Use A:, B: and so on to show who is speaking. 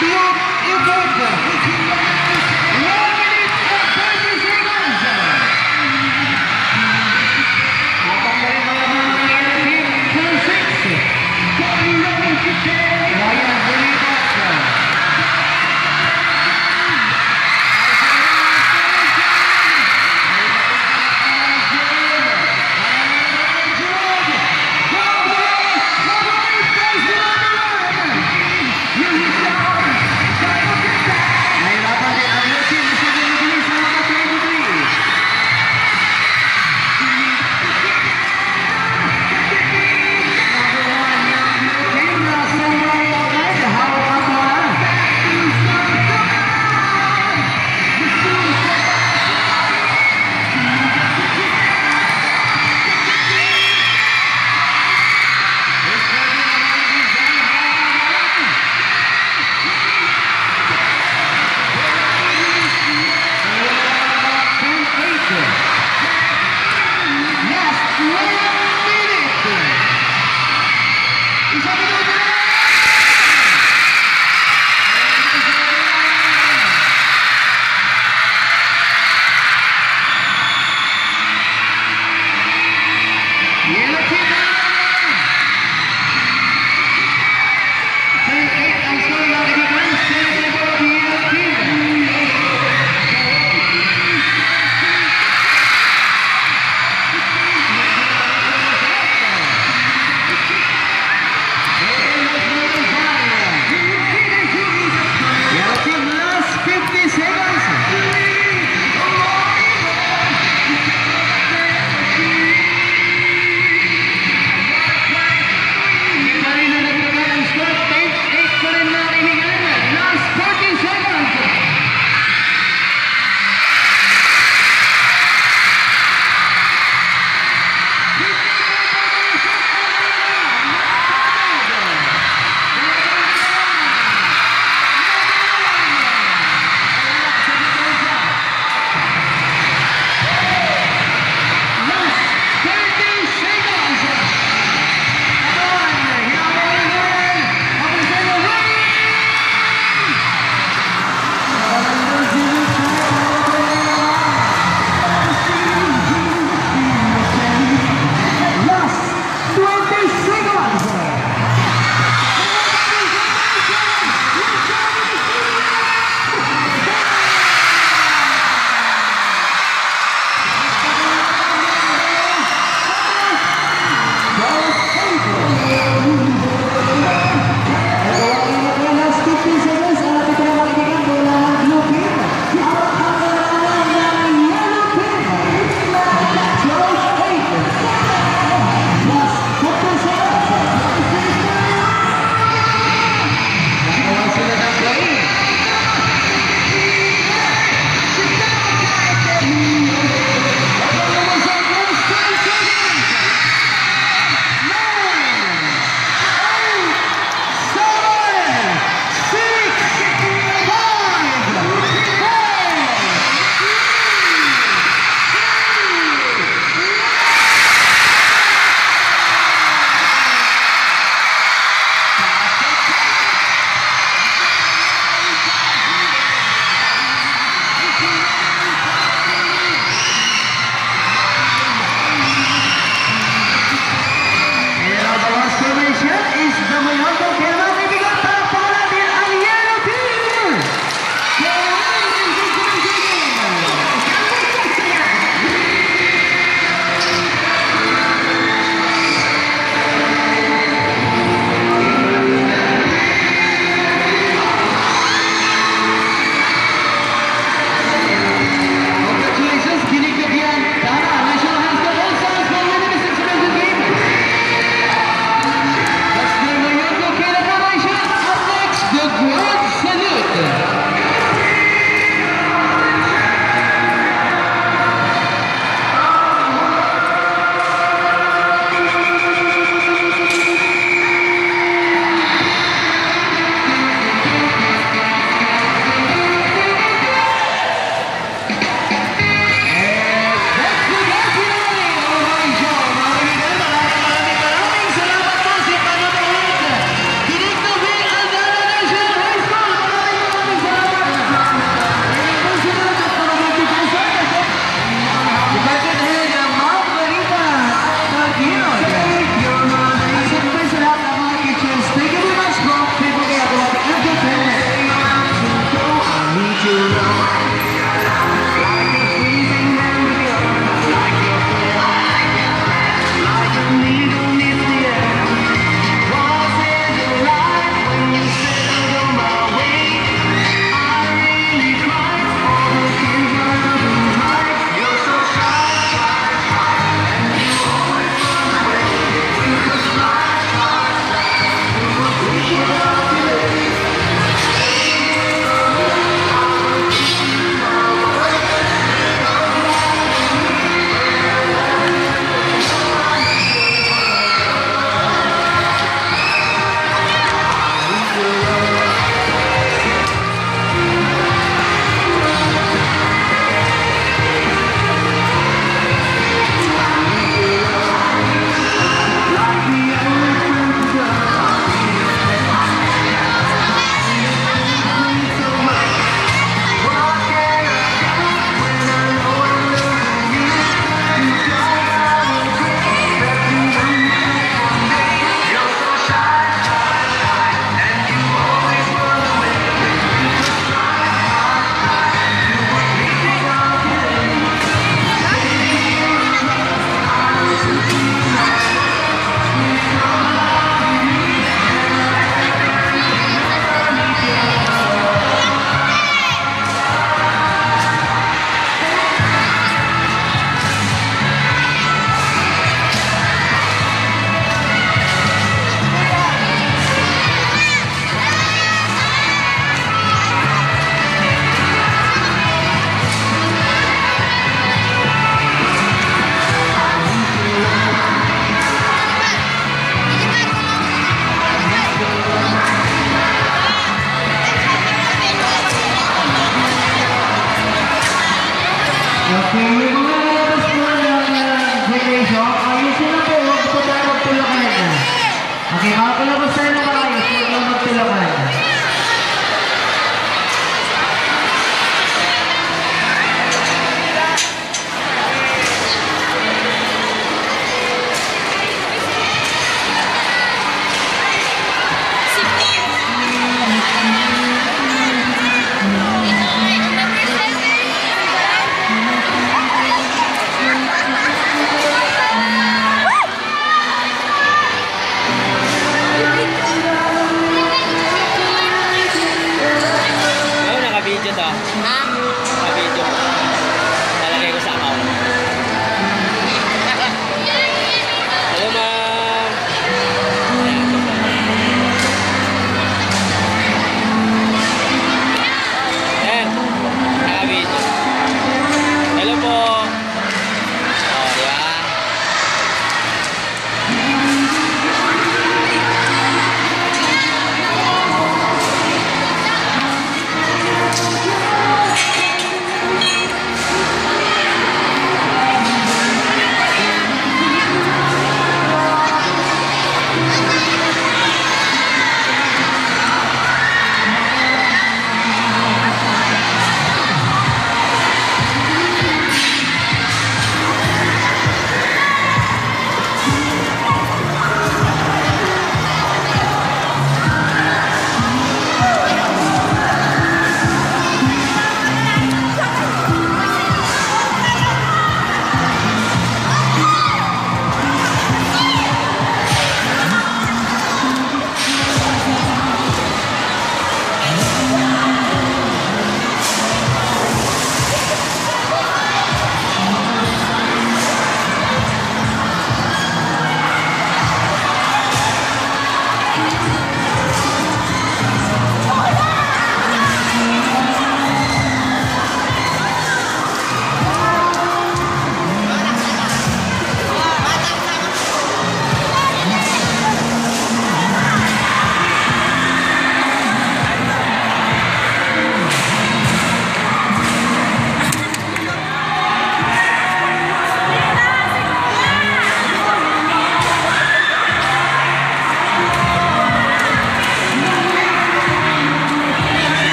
A: Бион и Гордо.